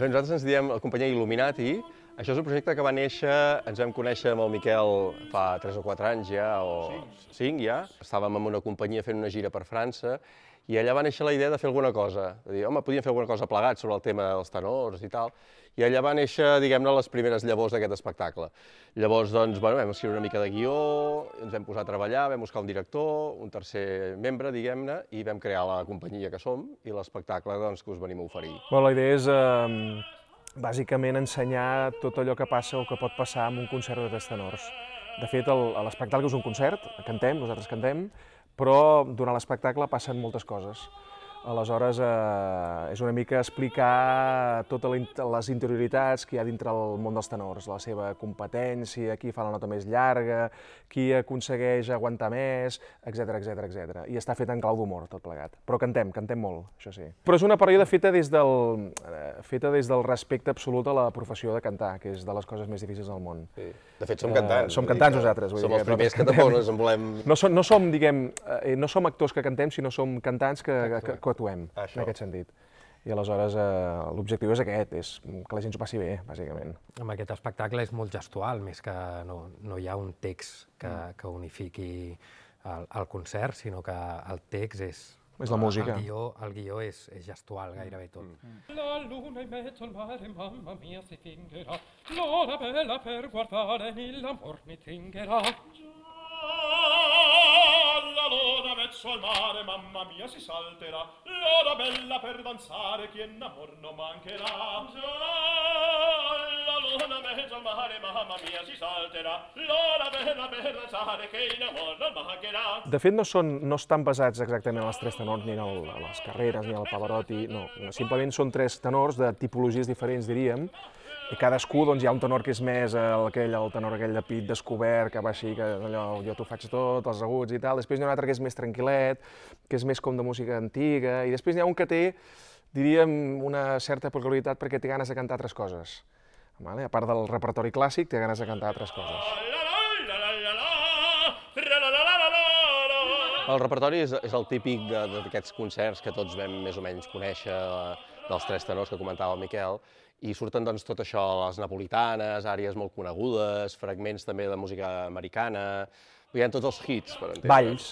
Doncs nosaltres ens diem la companyia Illuminati això és un projecte que va néixer, ens vam conèixer amb el Miquel fa 3 o 4 anys ja, o 5 ja. Estàvem en una companyia fent una gira per França i allà va néixer la idea de fer alguna cosa, de dir, home, podíem fer alguna cosa plegats sobre el tema dels tenors i tal, i allà va néixer, diguem-ne, les primeres llavors d'aquest espectacle. Llavors, doncs, bueno, vam escriure una mica de guió, ens vam posar a treballar, vam buscar un director, un tercer membre, diguem-ne, i vam crear la companyia que som i l'espectacle doncs, que us venim a oferir. Bueno, la idea és eh, bàsicament ensenyar tot allò que passa o que pot passar en un concert de tres tenors. De fet, l'espectacle és un concert, cantem, nosaltres cantem, però durant l'espectacle passen moltes coses. Aleshores, eh, és una mica explicar totes les interioritats que hi ha dintre el món dels tenors, la seva competència, qui fa la nota més llarga, qui aconsegueix aguantar més, etc etc etc. I està fet en clau d'humor, tot plegat. Però cantem, cantem molt, això sí. Però és una paròdia feta des del, eh, feta des del respecte absolut a la professió de cantar, que és de les coses més difícils del món. Sí. De fet, som Eh, cantants. som vull dir cantants que nosaltres, vull Som dir els que primers que nosaltres tampoc ens en volem... No som, no som diguem, eh, no som actors que cantem, sinó som cantants que, que, que actuem, Això. en aquest sentit. I aleshores eh, l'objectiu és aquest, és que la gent s'ho passi bé, bàsicament. Amb aquest espectacle és molt gestual, més que no, no hi ha un text que, que unifiqui el, el concert, sinó que el text és... És la música. El guió, el guió és, és gestual gairebé tot. La luna in mezzo al mare, mamma mia, si fingerà. L'ora bella per guardare, nell'amor mi tringerà. Al mare, mamma mia, si salterà. L'ora bella per danzare, chi in amor non mancherà. Già, la luna mezzo al mare, mamma mia, si salterà. L'ora bella per danzare, che in amor non mancherà. De fet, no, són, no estan basats exactament en els tres tenors, ni en el, les carreres, ni al Pavarotti, no. Simplement són tres tenors de tipologies diferents, diríem, i cadascú doncs, hi ha un tenor que és més el, aquell, el tenor aquell de pit descobert, que va així, que allò, jo t'ho faig tot, els aguts i tal. Després n'hi ha un altre que és més tranquil·let, que és més com de música antiga, i després n'hi ha un que té, diríem, una certa peculiaritat perquè té ganes de cantar altres coses. Vale? A part del repertori clàssic, té ganes de cantar altres coses. El repertori és, és el típic d'aquests concerts que tots vam més o menys conèixer, eh, dels tres tenors que comentava el Miquel, i surten doncs, tot això, les napolitanes, àrees molt conegudes, fragments també de música americana, hi ha tots els hits, per entendre. Balls,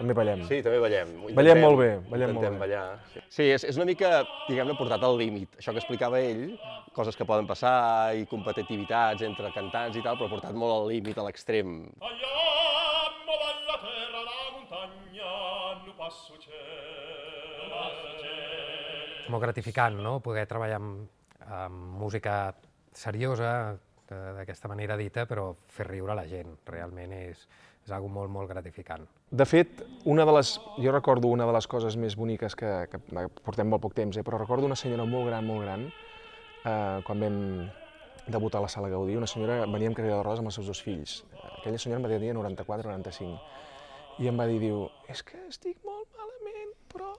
també ballem. Sí, també ballem. Ho Ballem intentem- molt bé, ballem molt intentem bé. ballar. Sí, sí és, és una mica, diguem-ne, portat al límit. Això que explicava ell, coses que poden passar i competitivitats entre cantants i tal, però portat molt al límit, a l'extrem. Andiamo dalla terra alla montagna, nu passo c'è, molt gratificant, no?, poder treballar amb, amb música seriosa, de- d'aquesta manera dita, però fer riure la gent. Realment és, és algo molt, molt gratificant. De fet, una de les, jo recordo una de les coses més boniques que, que portem molt poc temps, eh, però recordo una senyora molt gran, molt gran, eh, quan vam debutar a la Sala Gaudí, una senyora venia amb cadira de rodes amb els seus dos fills. Aquella senyora em va dir 94-95, i em va dir, diu, és que estic molt malament, però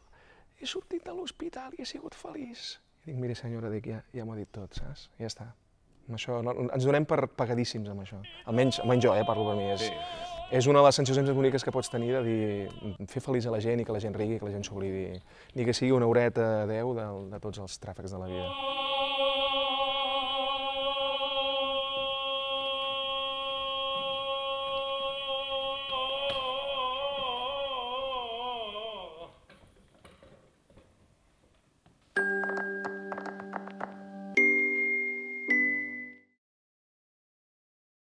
he sortit de l'hospital i he sigut feliç. I dic, miri senyora, dic, ja, ja m'ho ha dit tot, saps? Ja està. Amb això, no, ens donem per pagadíssims amb això. Almenys, almenys jo, eh, parlo per mi. És, sí. és una de les sensacions més boniques que pots tenir de dir, fer feliç a la gent i que la gent rigui, que la gent s'oblidi. Ni que sigui una horeta, deu, de, de tots els tràfics de la vida.